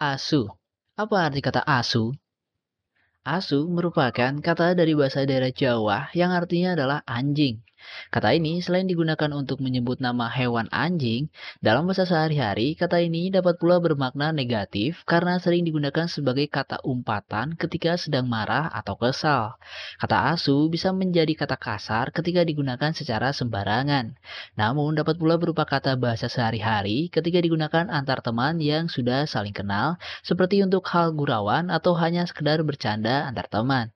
Asu. Apa arti kata asu? Asu merupakan kata dari bahasa daerah Jawa yang artinya adalah anjing. Kata ini selain digunakan untuk menyebut nama hewan anjing, dalam bahasa sehari-hari kata ini dapat pula bermakna negatif karena sering digunakan sebagai kata umpatan ketika sedang marah atau kesal. Kata asu bisa menjadi kata kasar ketika digunakan secara sembarangan. Namun dapat pula berupa kata bahasa sehari-hari ketika digunakan antar teman yang sudah saling kenal, seperti untuk hal gurauan atau hanya sekedar bercanda antar teman.